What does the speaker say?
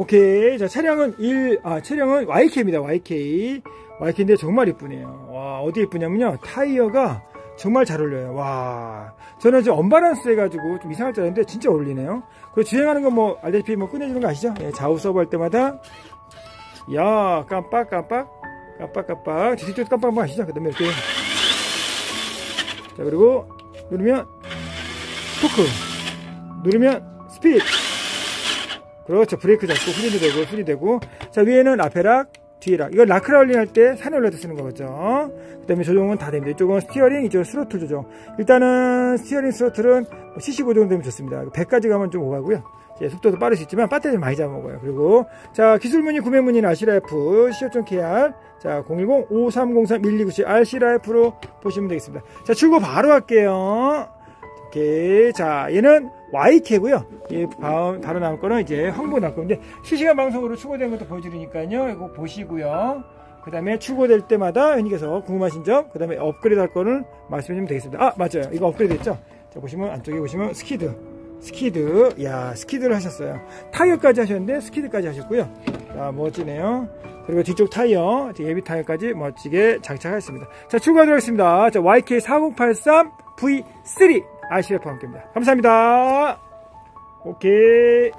오케이. 자, 차량은 1, 아, 차량은 YK입니다. YK. YK인데 정말 이쁘네요. 와, 어디 이쁘냐면요. 타이어가 정말 잘 어울려요. 와. 저는 좀 언밸런스 해가지고 좀 이상할 줄 알았는데 진짜 어울리네요. 그리고 주행하는 건 뭐, 알다시피 뭐 끝내주는 거 아시죠? 예, 좌우 서브 할 때마다. 야, 깜빡, 깜빡. 깜빡, 깜빡. 뒤쪽도 깜빡, 깜빡 아시죠? 그 다음에 이렇게. 자, 그리고 누르면 토크. 누르면 스피드. 그렇죠. 브레이크 잡고 후리도 되고, 후리 되고. 자, 위에는 앞에 lock, 뒤에 lock. 이건 rock crawling 할 때 산에 올라서 쓰는 거죠. 그 다음에 조정은 다 됩니다. 이쪽은 스티어링, 이쪽은 스로틀 조정. 일단은 스티어링, 스로틀은 75 정도 되면 좋습니다. 100까지 가면 좀 오가고요. 예, 속도도 빠를 수 있지만 배터리 많이 잡아먹어요. 그리고 자 기술 문의 구매 문의는 RC라이프 co.kr 자 010-5303-1297 RC라이프로 보시면 되겠습니다. 자 출고 바로 할게요. 오케이 자 얘는 YK고요. 예, 다음, 다른 나올 거는 이제 홍보 나올 건데 실시간 방송으로 추가된 것도 보여드리니까요. 이거 보시고요. 그 다음에 출고될 때마다 형님께서 궁금하신 점, 그 다음에 업그레이드 할 거는 말씀해 주면 되겠습니다. 아, 맞아요. 이거 업그레이드 했죠? 자, 보시면 안쪽에 보시면 skid. skid. 야, skid를 하셨어요. 타이어까지 하셨는데 skid까지 하셨고요. 자, 멋지네요. 그리고 뒤쪽 타이어, 예비 타이어까지 멋지게 장착하였습니다. 자, 출고하도록 하겠습니다. 자, YK4083V3 RCF 함께입니다. 감사합니다. 오케이.